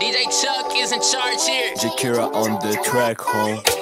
DJ Chuck is in charge here. Jakira on the track, home.